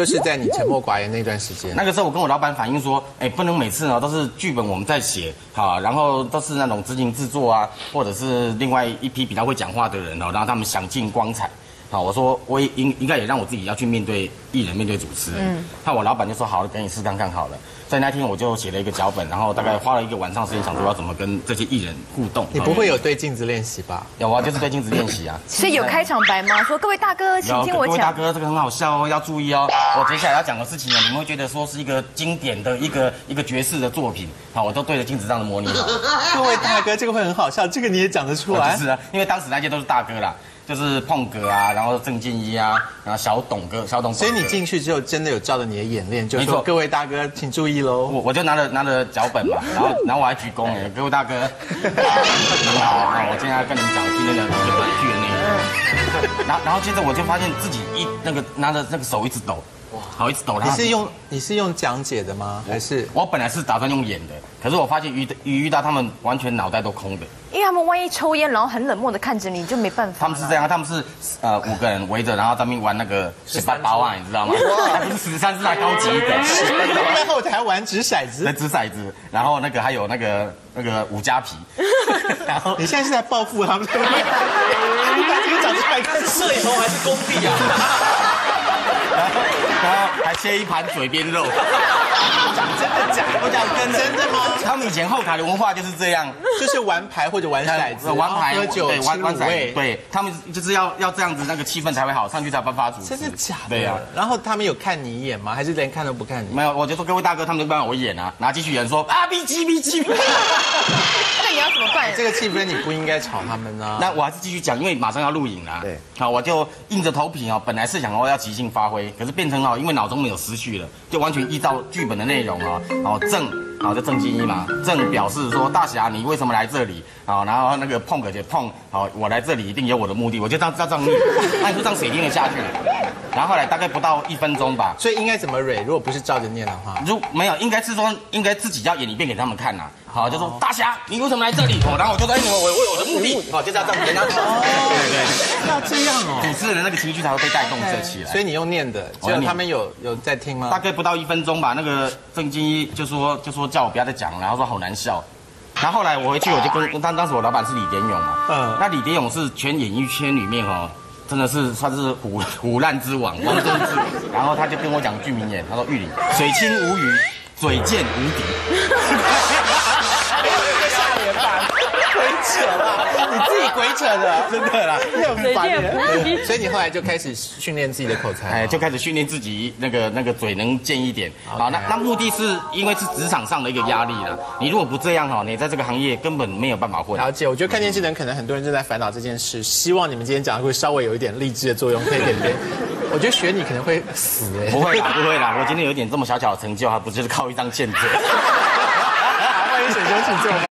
就是在你沉默寡言那段时间。那个时候我跟我老板反映说，哎，不能每次呢都是剧本我们在写，好，然后都是那种执行制作啊，或者是另外一批比较会讲话的人哦，然后他们想尽光彩。好，我说我也应应该也让我自己要去面对艺人，面对主持人。嗯，那我老板就说好了，给你试看看好了。在那天我就写了一个脚本，然后大概花了一个晚上时间，想说要怎么跟这些艺人互动。你不会有对镜子练习吧？有啊，就是对镜子练习啊。所以有开场白吗？说各位大哥，请听我讲。各位大哥，这个很好笑哦，要注意哦。我接下来要讲的事情呢，你们会觉得说是一个经典的一个一个爵士的作品。好，我都对着镜子这样的模拟。各位大哥，这个会很好笑，这个你也讲得出来？是啊，因为当时那些都是大哥啦。就是碰哥啊，然后郑敬一啊，然后小董哥、小董。所以你进去之后，真的有照着你的演练，就说各位大哥，请注意喽。我我就拿着拿着脚本嘛，然后然后我还鞠躬哎，各位大哥，你好，那我今天要跟你们讲今天的这个短剧的内容。然后然后接着我就发现自己一那个拿着那个手一直抖。哇，好一直抖。你是用你是用讲解的吗？还是我本来是打算用演的，可是我发现遇遇遇到他们完全脑袋都空的。因为他们万一抽烟，然后很冷漠的看着你，就没办法。他们是这样，他们是呃 五个人围着，然后在那边玩那个十八八万，你知道吗？哇，不 是十三，是还高级一点。在后台玩掷骰子，掷骰子，然后那个还有那个那个五加皮。然后你现在是在报复他们？你把这个讲出来看，摄影棚还是工地啊？切一盘嘴边肉，讲真的假？的我讲跟真的吗？他们以前后台的文化就是这样，就是玩牌或者玩骰子，玩牌喝酒，对，玩玩骰，对他们就是要要这样子，那个气氛才会好，上去才发发主。真的假的？对呀。然后他们有看你演吗？还是连看都不看你？没有，我就说各位大哥，他们就不让我演啊，然后继续演说 啊，B G B G。那你要怎么办？这个气氛你不应该吵他们啊。那我还是继续讲，因为马上要录影了。对。好，我就硬着头皮啊，本来是想说要即兴发挥，可是变成哦，因为脑中没有思绪了，就完全依照剧本的内容啊。哦，正，好就正经一嘛。正表示说大侠，你为什么来这里？好，然后那个碰哥就碰，好，我来这里一定有我的目的，我就这样这样那你就这样水听了下去。然后后来大概不到一分钟吧。所以应该怎么蕊？如果不是照着念的话，如没有，应该是说应该自己要演一遍给他们看呐。好，就说大侠，你为什么来这里？哦，然后我就说，哎，我我我有我的目的，好，就这样这样跟他讲。对对，哦，主持人的那个情绪才会被带动起来。所以你用念的，只有他们有有在听吗？大概不到一分钟吧。那个郑经一就说就说叫我不要再讲了，然后说好难笑。然后后来我回去我就跟当当时我老板是李典勇嘛，嗯，那李典勇是全演艺圈里面哦，真的是算是虎虎烂之王，王贞治。然后他就跟我讲句名言，他说玉里水清无鱼，嘴贱无敌。扯吧，你自己鬼扯的，真的啦，你很烦所以你后来就开始训练自己的口才，哎，就开始训练自己那个那个嘴能尖一点。好，那那目的是因为是职场上的一个压力了。你如果不这样哈，你在这个行业根本没有办法混。了解，我觉得看电视的人可能很多人正在烦恼这件事，希望你们今天讲的会稍微有一点励志的作用，可以点点。我觉得学你可能会死哎，不会啦，不会啦，我今天有点这么小小的成就，还不就是靠一张欠嘴。欢迎选兄请坐。